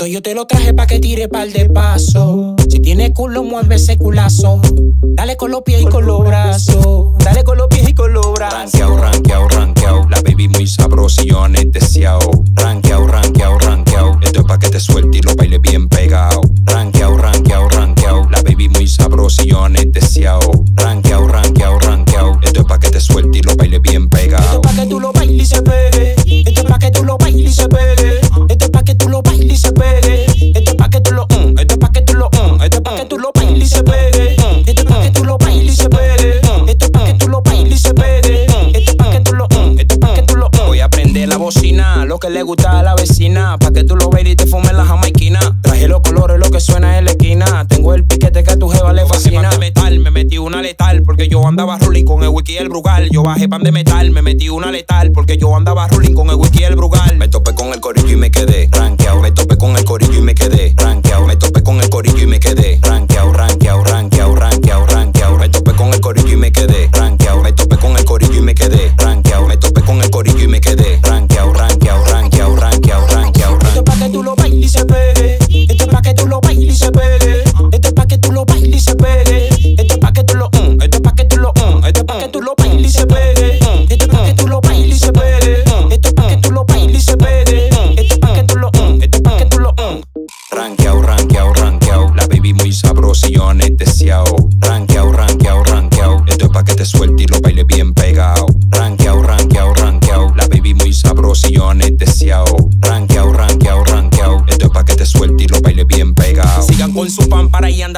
Esto yo te lo traje pa' que tire pal de paso. Si tiene culo, mueve ese culazo. Dale con los pies y con los brazos. Dale con los pies y con los brazos. Ranqueao, ranqueao, ranqueao. La baby muy sabrosa y yo anestesiao. Ranqueao, ranqueao, ranqueao. Esto es pa' que te suelte y lo baile bien pegado. Ranqueao, ranqueao, ranqueao. La baby muy sabrosa y yo anestesiao. Ranqueao, ranqueao, ranqueao. Esto es pa' que te suelte y lo baile bien Esto pegado. es pa' que tú lo bailes y se pegue. Esto es pa' que tú lo bailes y se pegue. Que le gusta a la vecina, pa' que tú lo veas y te fumes la jamaiquina. Traje los colores, lo que suena en la esquina. Tengo el piquete que a tu jeva le fascina. De metal, me metí una letal, porque yo andaba rolling con el wiki y el brugal. Yo bajé pan de metal, me metí una letal, porque yo andaba rolling con el wiki y el brugal. Me topé con el corillo y me quedé ranqueao. Me topé con el corillo y me quedé baby.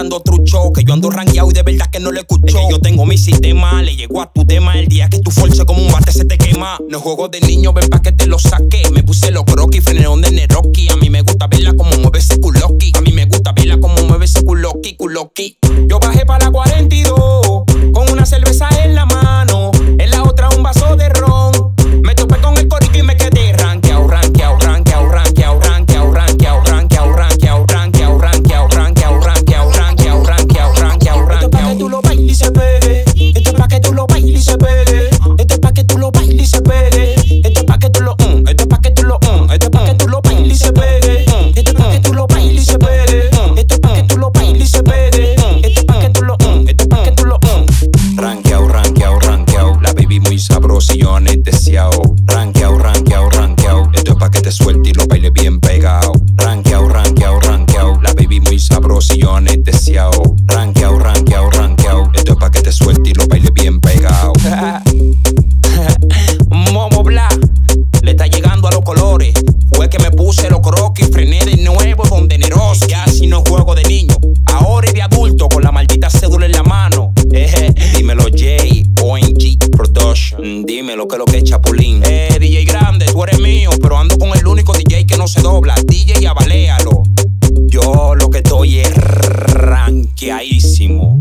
Andando trucho. Que yo ando rankeado y de verdad que no le escucho. Es que yo tengo mi sistema, le llegó a tu tema. El día que tu fuerza como un bate se te quema. No juego de niño, ven pa' que te lo saque. Me puse los croquis, frenón de Neroki. A mí me gusta verla como mueve ese culoqui. A mí me gusta verla como mueve ese culoqui, culoqui. Yo bajé para la 42 yo anestesiao. Ranqueao, ranqueao, ranqueao. Esto es pa' que te suelte y lo baile bien pegado. Ranqueao, ranqueao, ranqueao. La baby muy sabrosa y yo anestesiao. Ranqueao, dímelo, que lo que es Chapulín. Eh, DJ grande, tú eres mío, pero ando con el único DJ que no se dobla. DJ, avaléalo. Yo lo que estoy es ranqueadísimo.